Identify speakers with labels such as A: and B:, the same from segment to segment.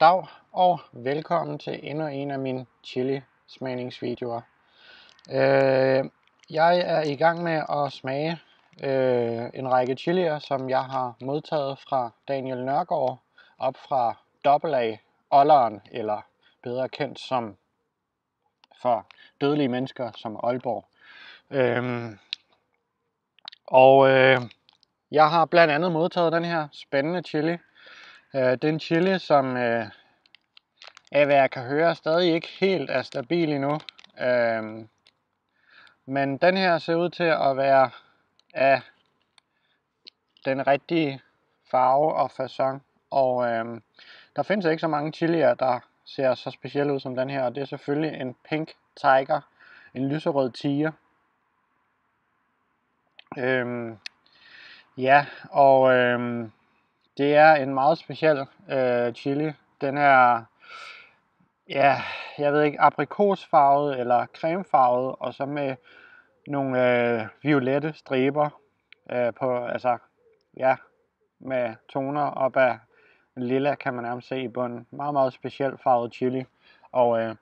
A: Dag og velkommen til endnu en af mine chili smagningsvideoer. Øh, jeg er i gang med at smage øh, en række chilier, som jeg har modtaget fra Daniel Nørgaard op fra AA Olleren, eller bedre kendt som for dødelige mennesker som Aalborg. Øhm, og øh, jeg har blandt andet modtaget den her spændende chili, Øh, det er en chili, som øh, af hvad jeg kan høre, stadig ikke helt er stabil endnu. Øh, men den her ser ud til at være af den rigtige farve og fason. Og øh, der findes ikke så mange chilier, der ser så specielle ud som den her. Og det er selvfølgelig en pink tiger, en lyserød tiger. Øhm, ja, og øhm, det er en meget speciel øh, chili. Den er, ja, jeg ved ikke, aprikosfarvet eller cremefarvet, og så med nogle øh, violette striber øh, på, altså, ja, med toner op af lilla, kan man nærmest se i bunden. Meget, meget speciel farvet chili. Og øh,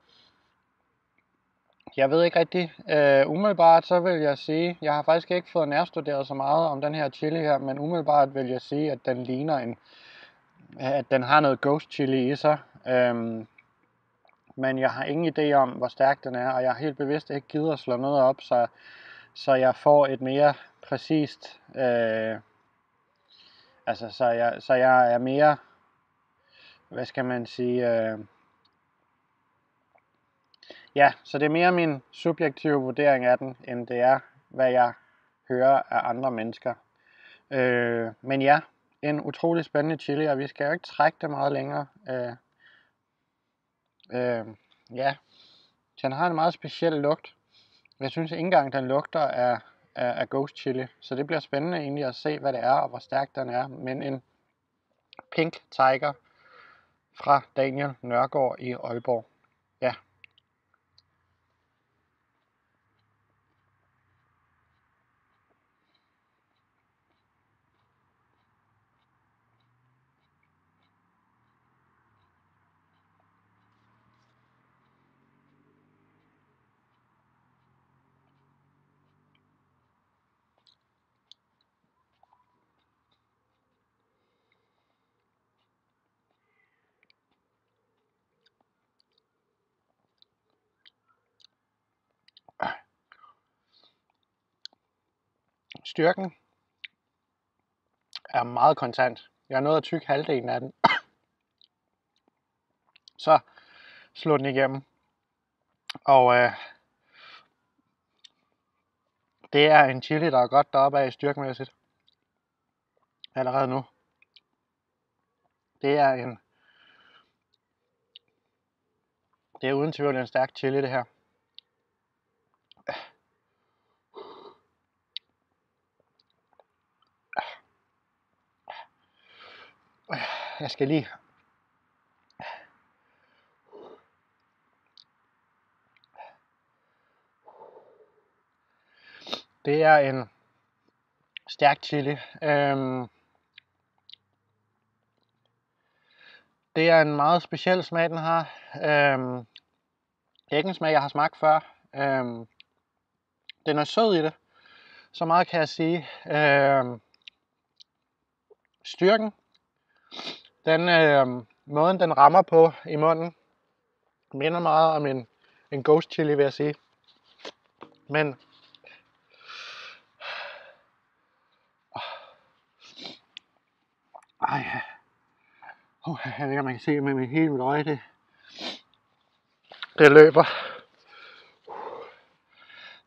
A: jeg ved ikke rigtigt. Øh, umiddelbart så vil jeg sige, jeg har faktisk ikke fået nærstuderet så meget om den her chili her, men umiddelbart vil jeg sige, at den ligner en, at den har noget ghost chili i sig. Øhm, men jeg har ingen idé om, hvor stærk den er, og jeg har helt bevidst ikke givet at slå noget op, så, så jeg får et mere præcist, øh, altså så jeg, så jeg er mere, hvad skal man sige, øh, Ja, så det er mere min subjektive vurdering af den, end det er, hvad jeg hører af andre mennesker. Øh, men ja, en utrolig spændende chili, og vi skal jo ikke trække det meget længere. Øh, øh, ja, den har en meget speciel lugt. Jeg synes ikke engang, den lugter af, af, af ghost chili, så det bliver spændende egentlig at se, hvad det er, og hvor stærk den er. Men en pink tiger fra Daniel Nørgaard i Aalborg. Ja, Styrken er meget kontant. Jeg er nået at tykke halvdelen af den. Så slå den igennem. Og øh, det er en chili, der er godt deroppe af styrkemæssigt. Allerede nu. Det er en det er uden tvivl en stærk chili det her. Jeg skal lige Det er en stærk chili. Øhm, det er en meget speciel smag, den har. Øhm, det er ikke en smag, jeg har smagt før. Øhm, den er sød i det. Så meget kan jeg sige. Øhm, styrken den øh, måden den rammer på i munden minder meget om en, en ghost chili vil jeg sige. Men ah. ej, oh, jeg ved ikke om man kan se med mit hele mit øje, det, det løber.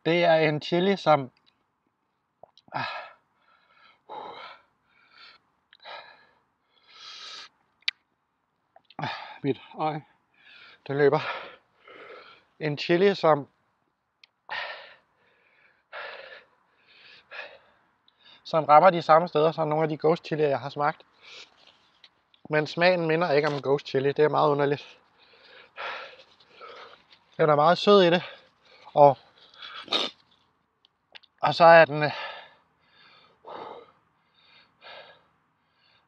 A: Det er en chili, som ah, mit ej. Det løber. En chili, som som rammer de samme steder som nogle af de ghost chili, jeg har smagt. Men smagen minder ikke om ghost chili. Det er meget underligt. Den er meget sød i det. Og, og så er den...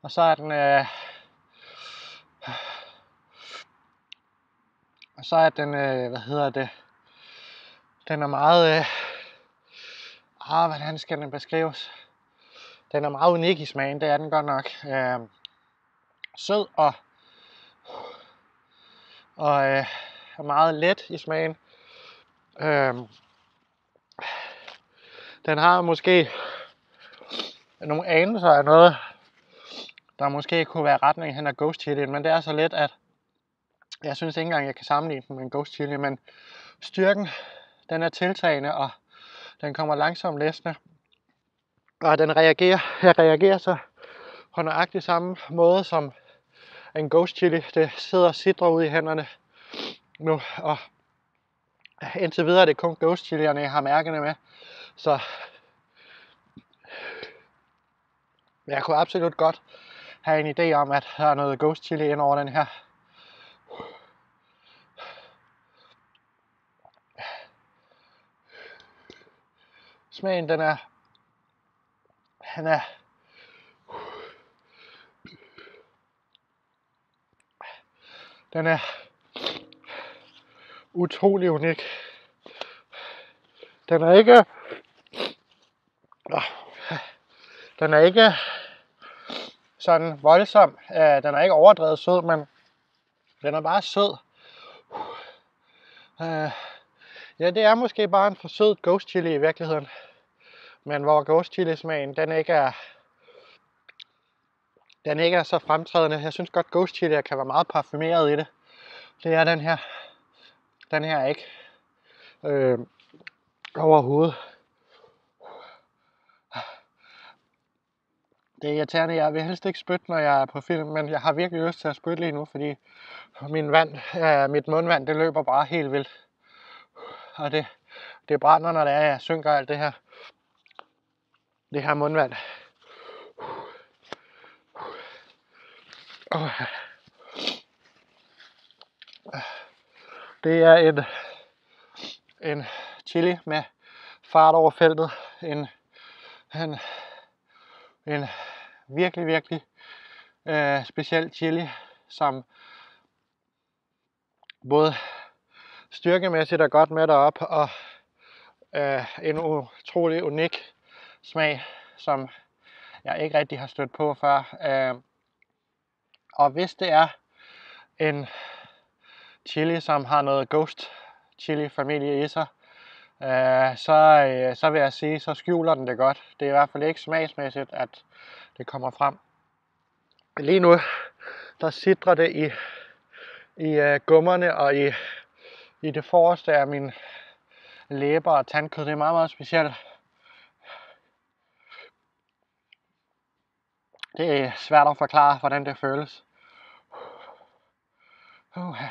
A: Og så er den... Øh, Og så er den, øh, hvad hedder det, den er meget, øh, ah, hvordan skal den beskrives? Den er meget unik i smagen, det er den godt nok. Øh, sød og, og øh, meget let i smagen. Øh, den har måske nogle anelser af noget, der måske kunne være retning hen ad Ghost Chili, men det er så let, at jeg synes ikke engang, jeg kan sammenligne den med en Ghost Chili, men styrken, den er tiltagende, og den kommer langsomt læsende. Og den reagerer, jeg reagerer så på nøjagtig samme måde som en Ghost Chili. Det sidder og sidder ud i hænderne nu, og indtil videre er det kun Ghost Chili'erne, jeg har mærkerne med. Så jeg kunne absolut godt have en idé om, at der er noget Ghost Chili ind over den her. Smagen den er, den er den er utrolig unik. Den er ikke den er ikke sådan voldsom. Øh, den er ikke overdrevet sød, men den er bare sød. Øh, ja, det er måske bare en for sød ghost chili i virkeligheden. Men hvor ghost chili smagen, den ikke er den ikke er så fremtrædende. Jeg synes godt ghost chili kan være meget parfumeret i det. Det er den her. Den her er ikke øh, overhovedet. Det er irriterende, jeg vil helst ikke spytte, når jeg er på film, men jeg har virkelig lyst til at spytte lige nu, fordi min vand, øh, mit mundvand, det løber bare helt vildt. Og det, det brænder, når det er, jeg synker alt det her, det her mundvand. Det er en, en chili med fart over feltet. En, en, en virkelig, virkelig øh, speciel chili, som både styrkemæssigt er godt med derop og øh, en utrolig unik smag, som jeg ikke rigtig har stødt på før. Øh, og hvis det er en chili, som har noget ghost chili familie i sig, øh, så, øh, så vil jeg sige, så skjuler den det godt. Det er i hvert fald ikke smagsmæssigt, at det kommer frem. Lige nu, der sidder det i, i øh, gummerne og i, i det forreste af min læber og tandkød. Det er meget, meget specielt. Det er svært at forklare, hvordan det føles. Uh,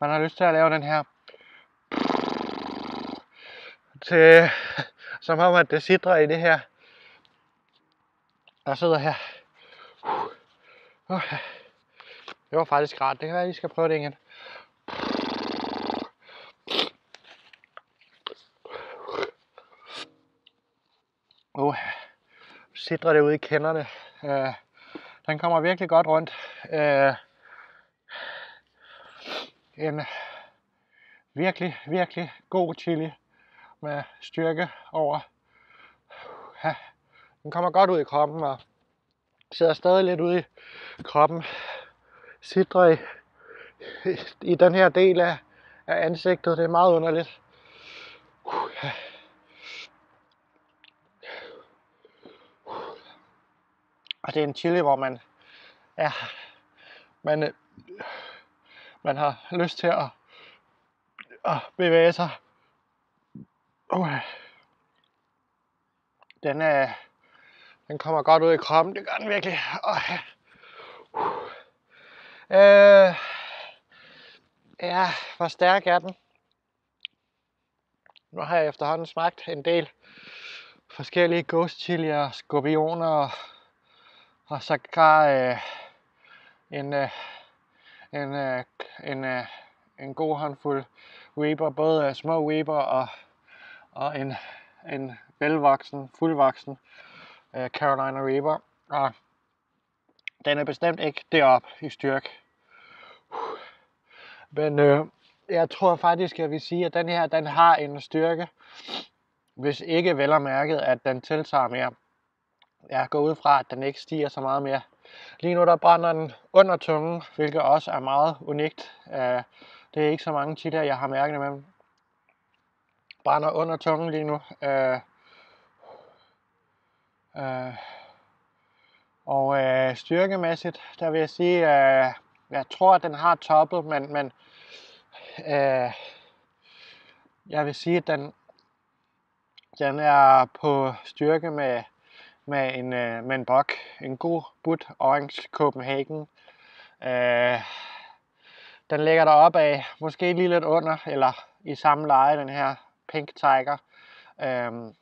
A: man har lyst til at lave den her til, som om at det sidder i det her. Der sidder her. Uh, det var faktisk rart. Det kan være, at I skal prøve det igen. Uh, sidder det ude i kenderne. Uh, den kommer virkelig godt rundt. Uh, en virkelig, virkelig god chili med styrke over. Ja, den kommer godt ud i kroppen og sidder stadig lidt ude i kroppen. Sidder i, i, i den her del af, af ansigtet. Det er meget underligt. Og det er en chili, hvor man, ja, man, øh, man har lyst til at, at bevæge sig. Okay. Den, er, den kommer godt ud i kroppen, det gør den virkelig. Okay. Øh, Ja, hvor stærk er den? Nu har jeg efterhånden smagt en del forskellige ghost chili og skorpioner og, og sågar øh, en, øh, en, øh, en, øh, en god håndfuld Weber, både øh, små Weber og, og en, en velvoksen, fuldvoksen øh, Carolina Reaper. Og den er bestemt ikke derop i styrke. Men øh, jeg tror faktisk, jeg vil sige, at den her, den har en styrke, hvis ikke vel og mærket, at den tiltager mere. Jeg går ud fra, at den ikke stiger så meget mere. Lige nu der brænder den under tungen, hvilket også er meget unikt. Øh, det er ikke så mange chilier, jeg har mærket med. Brænder under tungen lige nu. Øh, øh, og øh, styrkemæssigt, der vil jeg sige, øh, jeg tror, at den har toppet, men, men øh, jeg vil sige, at den, den er på styrke med, med en, øh, med en bok. En god but Orange Copenhagen. Øh, den ligger der op af, måske lige lidt under, eller i samme leje, den her Pink Tiger. Øh,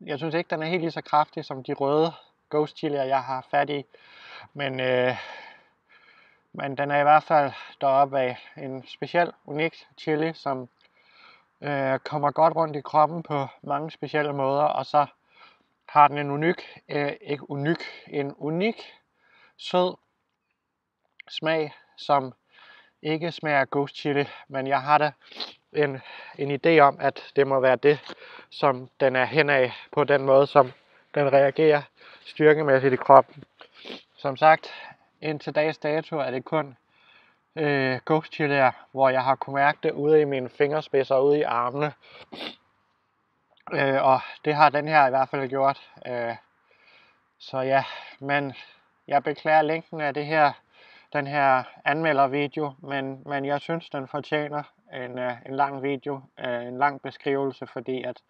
A: jeg synes ikke, den er helt lige så kraftig som de røde Ghost Chilier, jeg har fat i. Men, øh, men den er i hvert fald deroppe af en speciel, unik chili, som øh, kommer godt rundt i kroppen på mange specielle måder, og så har den en unik, øh, ikke unik, en unik, sød smag, som ikke smager ghost chili, men jeg har da en, en idé om, at det må være det, som den er hen af på den måde, som den reagerer styrkemæssigt i kroppen. Som sagt, indtil dags dato er det kun øh, ghost chilier, hvor jeg har kunnet mærke det ude i mine fingerspidser og ude i armene. Øh, og det har den her i hvert fald gjort. Øh, så ja, men jeg beklager længden af det her, den her anmeldervideo, men, men jeg synes, den fortjener en, øh, en lang video, øh, en lang beskrivelse, fordi at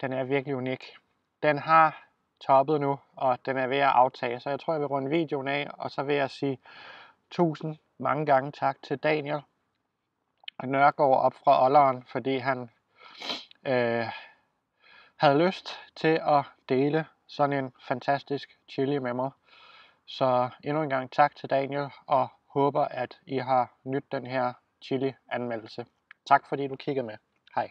A: den er virkelig unik. Den har toppet nu, og den er ved at aftage, så jeg tror, jeg vil runde videoen af, og så vil jeg sige tusind mange gange tak til Daniel Nørgaard op fra Olleren, fordi han øh, havde lyst til at dele sådan en fantastisk chili med mig. Så endnu en gang tak til Daniel, og håber, at I har nydt den her chili anmeldelse. Tak fordi du kiggede med. Hej.